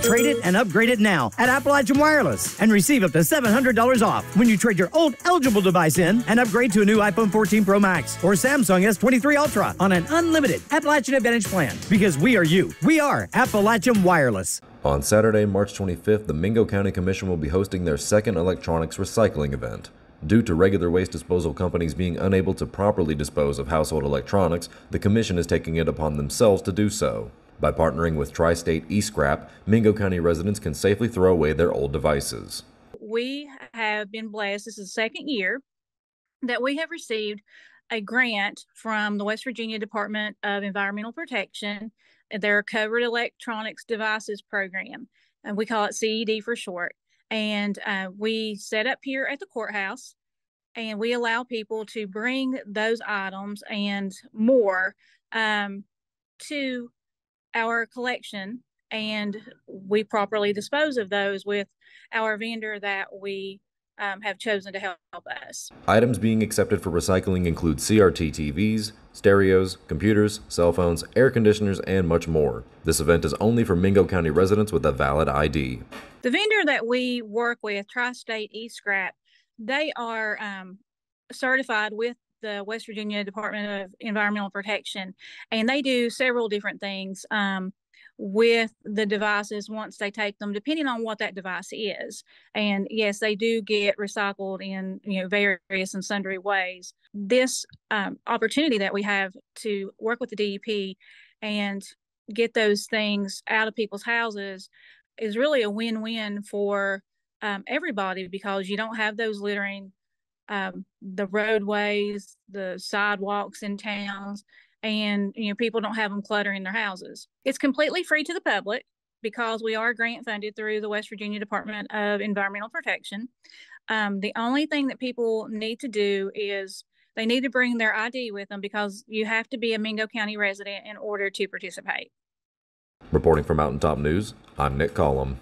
Trade it and upgrade it now at Appalachian Wireless and receive up to $700 off when you trade your old eligible device in and upgrade to a new iPhone 14 Pro Max or Samsung S23 Ultra on an unlimited Appalachian Advantage plan. Because we are you. We are Appalachian Wireless. On Saturday, March 25th, the Mingo County Commission will be hosting their second electronics recycling event. Due to regular waste disposal companies being unable to properly dispose of household electronics, the Commission is taking it upon themselves to do so. By partnering with Tri State eScrap, Mingo County residents can safely throw away their old devices. We have been blessed, this is the second year that we have received a grant from the West Virginia Department of Environmental Protection, their Covered Electronics Devices Program, and we call it CED for short. And uh, we set up here at the courthouse and we allow people to bring those items and more um, to our collection and we properly dispose of those with our vendor that we um, have chosen to help us. Items being accepted for recycling include CRT TVs, stereos, computers, cell phones, air conditioners, and much more. This event is only for Mingo County residents with a valid ID. The vendor that we work with, Tri State E Scrap, they are um, certified with the West Virginia Department of Environmental Protection, and they do several different things um, with the devices once they take them, depending on what that device is. And yes, they do get recycled in you know various and sundry ways. This um, opportunity that we have to work with the DEP and get those things out of people's houses is really a win-win for um, everybody because you don't have those littering um, the roadways, the sidewalks in towns, and you know people don't have them cluttering their houses. It's completely free to the public because we are grant funded through the West Virginia Department of Environmental Protection. Um, the only thing that people need to do is they need to bring their ID with them because you have to be a Mingo County resident in order to participate. Reporting for Mountaintop News, I'm Nick Collum.